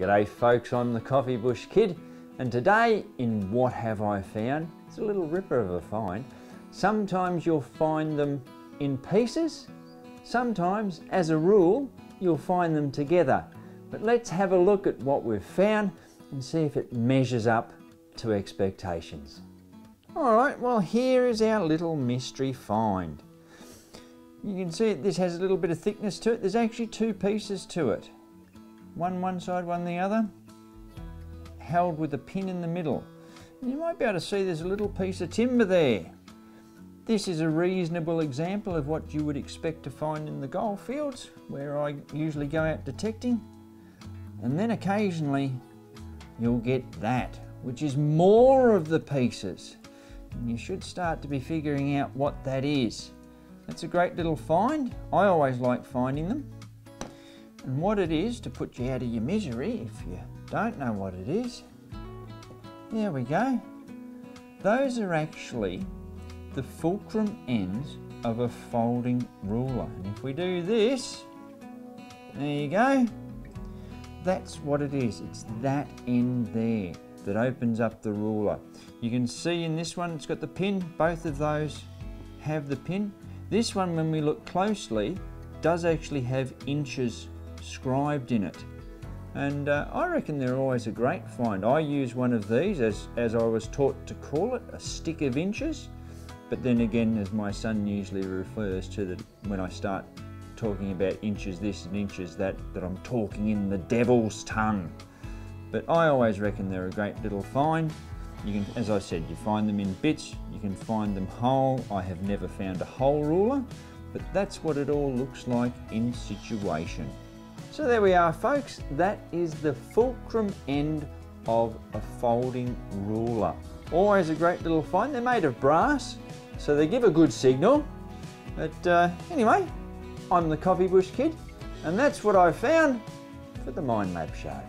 G'day folks, I'm the Coffee Bush Kid and today in What Have I Found, it's a little ripper of a find. Sometimes you'll find them in pieces, sometimes as a rule you'll find them together. But let's have a look at what we've found and see if it measures up to expectations. Alright, well here is our little mystery find. You can see this has a little bit of thickness to it. There's actually two pieces to it. One one side, one the other. Held with a pin in the middle. You might be able to see there's a little piece of timber there. This is a reasonable example of what you would expect to find in the goldfields where I usually go out detecting. And then occasionally you'll get that, which is more of the pieces. And you should start to be figuring out what that is. It's a great little find. I always like finding them. And what it is, to put you out of your misery, if you don't know what it is, there we go. Those are actually the fulcrum ends of a folding ruler. And if we do this, there you go. That's what it is. It's that end there that opens up the ruler. You can see in this one, it's got the pin. Both of those have the pin. This one, when we look closely, does actually have inches scribed in it. And uh, I reckon they're always a great find. I use one of these, as, as I was taught to call it, a stick of inches. But then again, as my son usually refers to that when I start talking about inches this and inches that, that I'm talking in the devil's tongue. But I always reckon they're a great little find. You can, as I said, you find them in bits, you can find them whole. I have never found a whole ruler, but that's what it all looks like in situation. So there we are folks, that is the fulcrum end of a folding ruler. Always a great little find, they're made of brass, so they give a good signal. But uh, anyway, I'm the Coffee Bush Kid, and that's what I found for the Minelab Show.